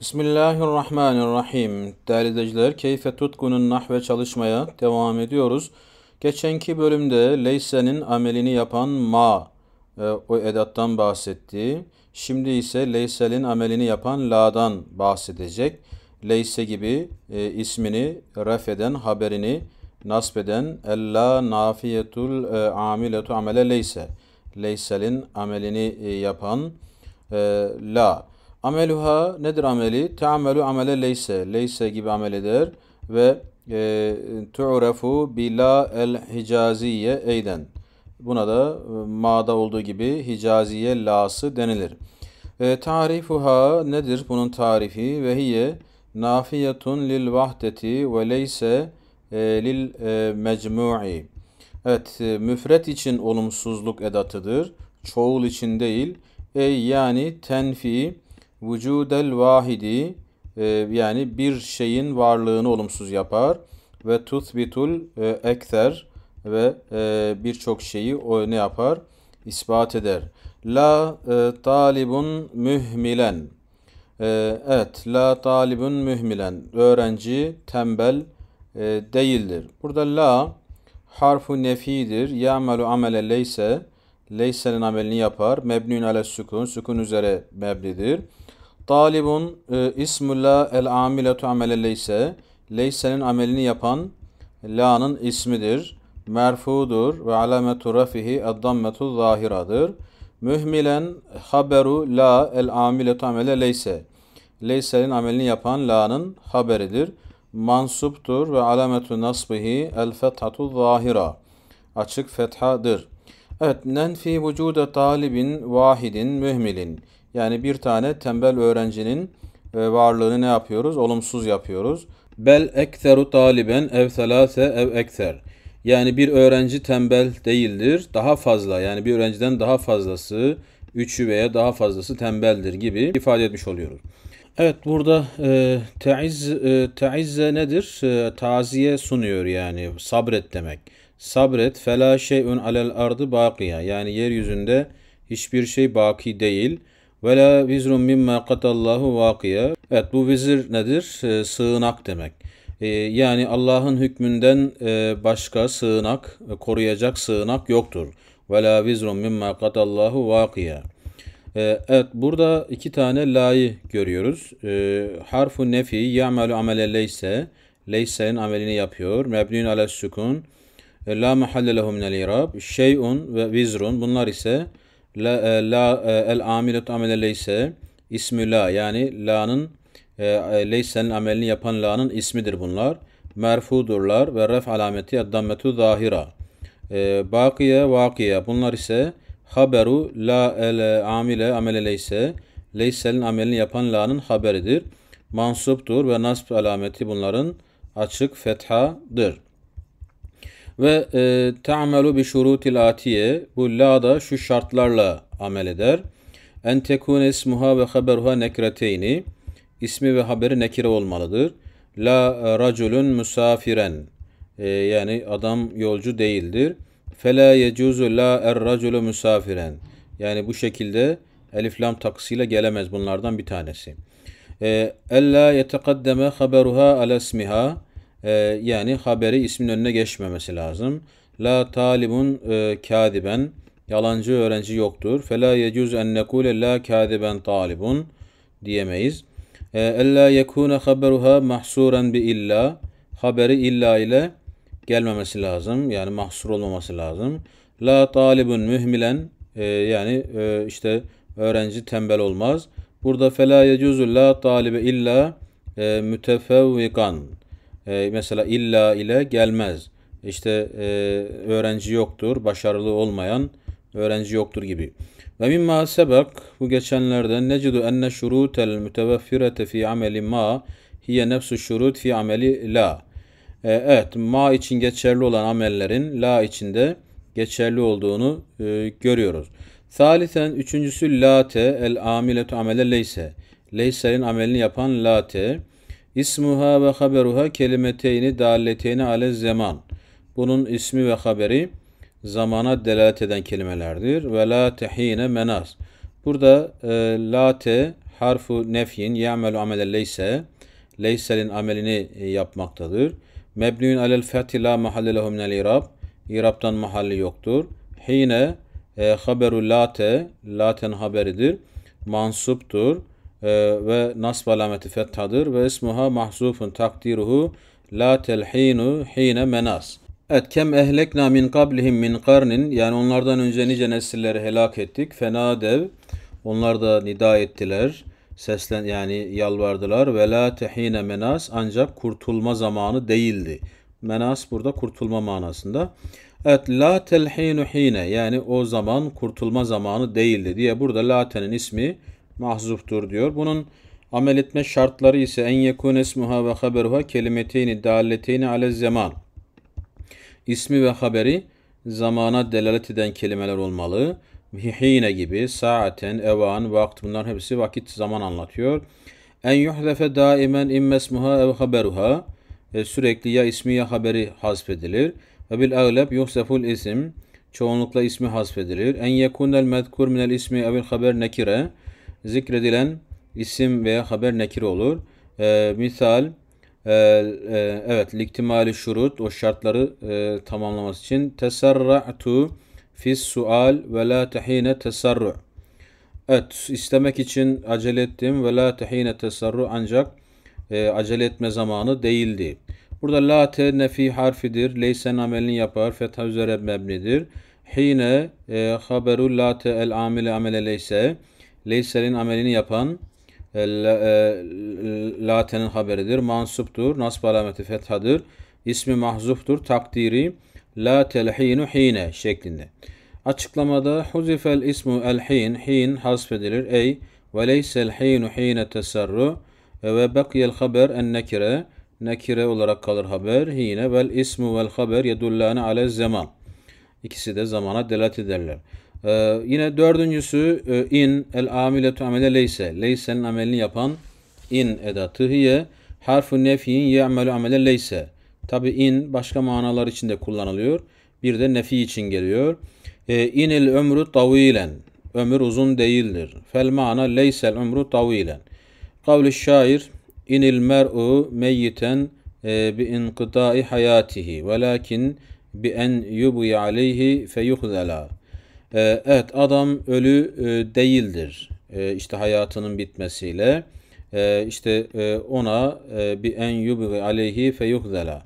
Bismillahirrahmanirrahim. Değerli izleyiciler, Keyfe Tutkun'un nahve çalışmaya devam ediyoruz. Geçenki bölümde Leyse'nin amelini yapan ma e, o edattan bahsetti. Şimdi ise Leysel'in amelini yapan la'dan bahsedecek. Leyse gibi e, ismini refeden, haberini nasbeden ella nafiyetul e, amiletu amele leyse. Leysel'in amelini e, yapan e, la. Ameluha nedir ameli? Te'amelu amele leyse. Leyse gibi amel eder ve e, tu'refu bila el hicaziye eyden. Buna da e, ma'da olduğu gibi hicaziye lası denilir. E, tarifuha nedir bunun tarifi? Ve hiye nafiyetun lil vahdeti ve leyse e, lil e, mecmu'i. Evet, e, müfret için olumsuzluk edatıdır. Çoğul için değil. Ey yani tenfi vücudel vahidi e, yani bir şeyin varlığını olumsuz yapar ve tuthbitul e, ekser ve e, birçok şeyi o ne yapar? ispat eder. La e, talibun mühmilen. E, evet, la talibun mühmilen. Öğrenci tembel e, değildir. Burada la harfu nefidir. Ya'melu amele leyse. Leyse'nin amelini yapar. Mebnün ale sükun. Sükun üzere meblidir. Talibun e, ismulla el amiletu amele leyse. Leyse'nin amelini yapan la'nın ismidir. Merfudur ve alametu rafihi eddammetu zahiradır. Mühmilen haberu la el amiletu amele leyse. Leyse'nin amelini yapan la'nın haberidir. Mansuptur ve alametu nasbihi el fethatu zahira. Açık fethadır. Evet, nenfi vücude talibin vahidin mühmilin. Yani bir tane tembel öğrencinin e, varlığını ne yapıyoruz? Olumsuz yapıyoruz. Bel ekseru taliben ev selase ev ekser. Yani bir öğrenci tembel değildir. Daha fazla yani bir öğrenciden daha fazlası, üçü veya daha fazlası tembeldir gibi ifade etmiş oluyoruz. Evet burada e, teiz, e, teizze nedir? E, taziye sunuyor yani sabret demek. Sabret fela şeyun alel ardı bakiya yani yeryüzünde hiçbir şey baki değil. Ve la vizrun mimma katallahu vakiya. Evet bu vizir nedir? E, sığınak demek. E, yani Allah'ın hükmünden e, başka sığınak, e, koruyacak sığınak yoktur. Ve la vizrun mimma katallahu vakiya. E, evet burada iki tane la'yı görüyoruz. E, harfu nefi ya'melu amele leyse. Leyse'nin amelini yapıyor. Mebnun ale sükun. La mahalle lehu minel irab. Şeyun ve vizrun. Bunlar ise la, e, la e, el amiletu amele leyse ismü la yani la'nın e, leyse'nin amelini yapan la'nın ismidir bunlar. Merfudurlar ve ref alameti eddammetu zahira. E, bakiye vakiye bunlar ise haberu la el amile amele leyse leyse'nin amelini yapan la'nın haberidir. Mansuptur ve nasb alameti bunların açık fethadır. Ve e, te'amelu bi şurutil atiye bu la da şu şartlarla amel eder. En tekune ismuha ve haberuha nekreteyni ismi ve haberi nekire olmalıdır. La raculun musafiren e, yani adam yolcu değildir. Fela yecuzu la er raculu musafiren yani bu şekilde elif lam takısıyla gelemez bunlardan bir tanesi. E, ella yetekaddeme haberuha ala ismiha e, yani haberi ismin önüne geçmemesi lazım. La talibun e, kadiben yalancı öğrenci yoktur. Fela yecuz en nekule la kadiben talibun diyemeyiz. E, ella yekune haberuha mahsuren bi illa haberi illa ile gelmemesi lazım. Yani mahsur olmaması lazım. La talibun mühmilen e, yani e, işte öğrenci tembel olmaz. Burada fela yecuzu la talibe illa e, mütefevvikan e, mesela illa ile gelmez. İşte e, öğrenci yoktur, başarılı olmayan öğrenci yoktur gibi. Ve mimma sebek bu geçenlerden necidu enne şurutel müteveffirete fi ameli ma hiye nefsu şurut fi ameli la. E, evet ma için geçerli olan amellerin la içinde geçerli olduğunu e, görüyoruz. Salisen üçüncüsü late el amiletu amele leyse. Leyse'nin amelini yapan late. İsmuha ve haberuha kelimeteyni dalleteyni ale zaman. Bunun ismi ve haberi zamana delalet eden kelimelerdir. Ve la tehine menas. Burada e, late harfu nefyin ya'melu amele leyse leyselin amelini e, yapmaktadır. Mebniun alel fethi la mahalle lehu minel irab İrab'tan mahalli yoktur. Hine e, haberu late laten haberidir. Mansuptur e, ve nasb alameti fethadır ve ismuha mahzufun takdiruhu la telhinu hine menas. Evet kem ehlekna min kablihim min karnin yani onlardan önce nice nesilleri helak ettik. Fena dev onlar da nida ettiler. Seslen yani yalvardılar ve la tehine menas ancak kurtulma zamanı değildi. Menas burada kurtulma manasında. Evet la telhinu hine yani o zaman kurtulma zamanı değildi diye burada latenin ismi mahzuftur diyor. Bunun amel etme şartları ise en yekun esmuha ve haberuha kelimeteyni dalleteyni ale zaman. İsmi ve haberi zamana delalet eden kelimeler olmalı. Hine gibi, saaten, evan, vakt bunlar hepsi vakit zaman anlatıyor. En yuhzefe daimen immesmuha ev haberuha e, sürekli ya ismi ya haberi hasfedilir. Ve bil agleb yuhseful isim çoğunlukla ismi hasfedilir. En yekunel medkur minel ismi evil haber nekire zikredilen isim veya haber nekire olur. E, misal e, e, evet liktimali şurut o şartları e, tamamlaması için tesarra'tu fis sual ve la tehine tesarru. Evet istemek için acele ettim ve la tehine tesarru ancak e, acele etme zamanı değildi. Burada la te nefi harfidir. Leysen amelini yapar. Fetha üzere mebnidir. Hine e, haberu la te el amile amele leyse. Leyselin amelini yapan e, late'nin haberidir. Mansuptur. Nasb alameti fethadır. İsmi mahzuftur. Takdiri la telhinu hine şeklinde. Açıklamada huzifel ismu el hin, hasfedilir. Ey ve leysel hinu hine tesarru ve bakiyel haber en nekire nekire olarak kalır haber. Hine vel ismu vel haber yedullâne ale zaman. İkisi de zamana delat ederler. Ee, yine dördüncüsü e, in el amiletu amele leyse. Leyse'nin amelini yapan in edatı hiye harfu nefiyin ye'melu amele leyse. Tabi in başka manalar için de kullanılıyor. Bir de nefi için geliyor. E, inil ömrü tavilen. Ömür uzun değildir. Fel mana leysel ömrü tavilen. Kavli şair inil mer'u meyyiten e, bi inqidai hayatihi velakin bi en yubi aleyhi feyuhdela. E, evet adam ölü e, değildir. E, işte hayatının bitmesiyle e, işte e, ona e, bi en yubi aleyhi feyuhdela.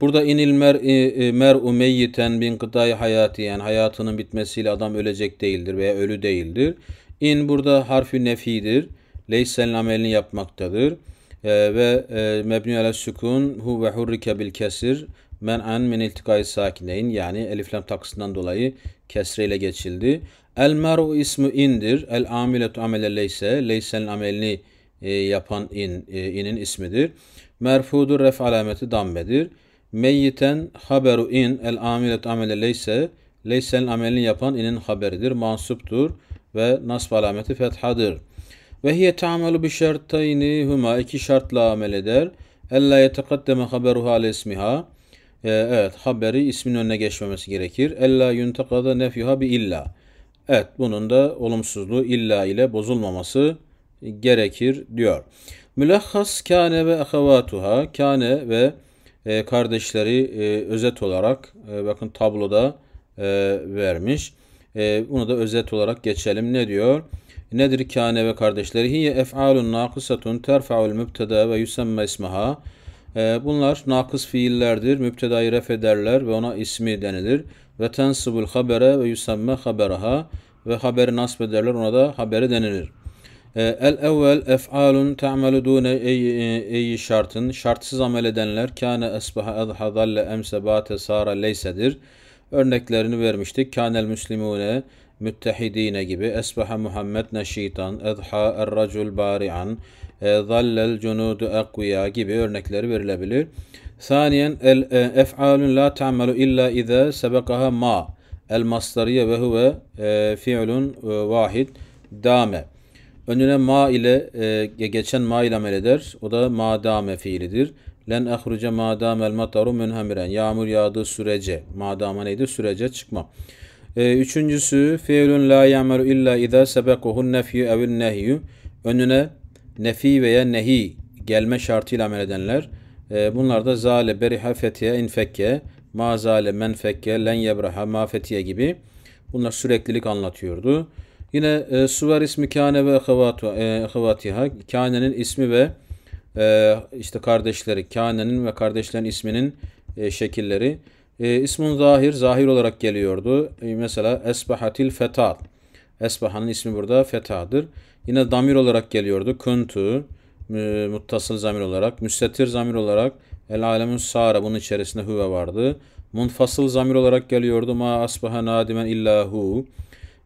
Burada inil mer e, mer'u meyyiten bin gıdai hayati yani hayatının bitmesiyle adam ölecek değildir veya ölü değildir. İn burada harfi nefidir. Leysel'in amelini yapmaktadır. E, ve e, mebni ala sükun hu ve hurrike bil kesir men'an min iltikai sakineyn yani elif lam takısından dolayı kesreyle geçildi. El mer'u ismu indir. El amiletu amele leyse. Leysel'in amelini e, yapan in, e, inin ismidir. Merfudur ref alameti dambedir. Meyyiten haberu in el amiletu amele leyse. Leysel'in amelini yapan inin haberidir. Mansuptur ve nasb alameti fethadır. Ve hiye ta'malu bi şartayni huma iki şartla amel eder. Ella yetekaddeme haberuha ale ismiha. Ee, evet haberi ismin önüne geçmemesi gerekir. Ella yuntakada nefyuha bi illa. Evet bunun da olumsuzluğu illa ile bozulmaması gerekir diyor. Mülahhas kâne ve ahavatuha kâne ve e, kardeşleri e, özet olarak e, bakın tabloda e, vermiş. E, bunu da özet olarak geçelim. Ne diyor? Nedir kâne ve kardeşleri? Hiye ef'alun nakısatun terfa'ul mübteda ve yüsemme ismaha. Ee, bunlar nakıs fiillerdir. Mübtedayı ref ederler ve ona ismi denilir. Ve tensibul habere ve yüsemme haberaha. Ve haberi nasb ederler ona da haberi denilir. Ee, el evvel ef'alun te'melu dune ey şartın. Şartsız amel edenler kâne esbaha edha dalle emse bate sara leysedir. Örneklerini vermiştik. Kânel müslimune müttehidine gibi Esbaha Muhammed neşitan, Edha er-racul bari'an, e, Zallel cunudu ekviya gibi örnekleri verilebilir. Saniyen el e, ef'alun la ta'malu illa iza sebekaha ma el masdariye ve huve e, fi'lun vahid dame. Önüne ma ile geçen ma ile amel eder. O da ma dame fiilidir. Len ehruce ma damel mataru münhemiren. Yağmur yağdığı sürece. Ma dama neydi? Sürece çıkma. E, üçüncüsü fiilun la ya'melu illa iza sebekuhun nefyu evil nehyu. önüne nefi veya nehi gelme şartıyla amel edenler. E, bunlar da zale, beriha, fetiye, infekke, ma zale, men fekke, len yebraha, ma fetiye gibi. Bunlar süreklilik anlatıyordu. Yine e, suvar ismi kâne ve ehevatiha, kânenin ismi ve e, işte kardeşleri, kânenin ve kardeşlerin isminin e, şekilleri. E, ismun zahir, zahir olarak geliyordu. E, mesela esbahatil fetat. Esbahanın ismi burada fetadır. Yine damir olarak geliyordu. Kuntu, e, muttasıl zamir olarak. Müstetir zamir olarak. El alemun sara bunun içerisinde huve vardı. Munfasıl zamir olarak geliyordu. Ma asbaha nadimen illa hu.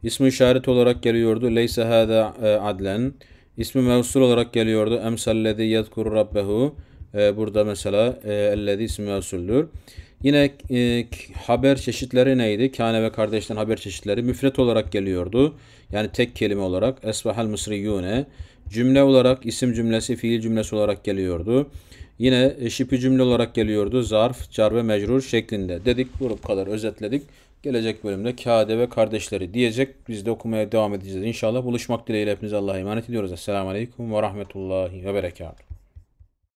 İsmi işaret olarak geliyordu. Leyse hâdâ e, adlen. İsmi mevsul olarak geliyordu. Emsellezi yezkuru rabbehu. E, burada mesela e, ellezi ismi mevsuldür. Yine e, haber çeşitleri neydi? Kâne ve kardeşten haber çeşitleri müfret olarak geliyordu. Yani tek kelime olarak. Esbahal mısriyyûne. Cümle olarak isim cümlesi, fiil cümlesi olarak geliyordu. Yine şipi cümle olarak geliyordu. Zarf, car ve mecrur şeklinde. Dedik bu kadar özetledik. Gelecek bölümde Kade ve kardeşleri diyecek. Biz de okumaya devam edeceğiz. İnşallah buluşmak dileğiyle hepinize Allah'a emanet ediyoruz. Esselamu Aleyküm ve Rahmetullahi ve Berekatuhu.